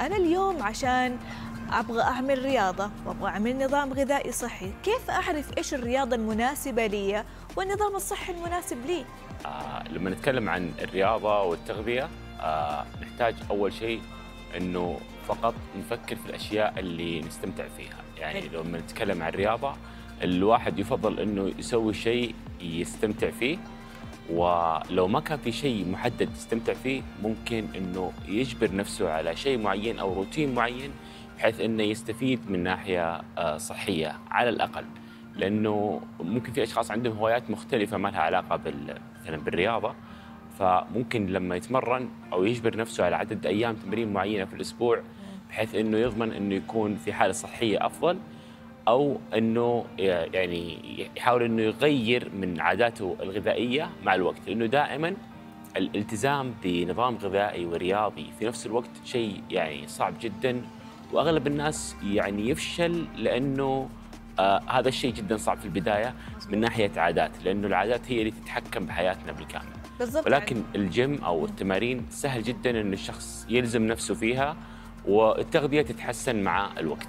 أنا اليوم عشان أبغى أعمل رياضة وأبغى أعمل نظام غذائي صحي. كيف أعرف إيش الرياضة المناسبة لي والنظام الصحي المناسب لي؟ آه لما نتكلم عن الرياضة والتغذية آه نحتاج أول شيء أنه فقط نفكر في الأشياء اللي نستمتع فيها. يعني حلو. لما نتكلم عن الرياضة الواحد يفضل أنه يسوي شيء يستمتع فيه ولو ما كان في شيء محدد يستمتع فيه ممكن أنه يجبر نفسه على شيء معين أو روتين معين بحيث أنه يستفيد من ناحية آه، صحية على الأقل. لأنه ممكن في أشخاص عندهم هوايات مختلفة ما لها علاقة بال مثلا بالرياضة. فممكن لما يتمرن أو يجبر نفسه على عدد أيام تمرين معينة في الأسبوع بحيث أنه يضمن أنه يكون في حالة صحية أفضل. أو إنه يعني يحاول إنه يغير من عاداته الغذائية مع الوقت لأنه دائما الالتزام بنظام غذائي ورياضي في نفس الوقت شيء يعني صعب جدا وأغلب الناس يعني يفشل لأنه آه هذا الشيء جدا صعب في البداية من ناحية عادات لأنه العادات هي اللي تتحكم بحياتنا بالكامل. بالضبط. ولكن الجيم أو التمارين سهل جدا ان الشخص يلزم نفسه فيها والتغذية تتحسن مع الوقت.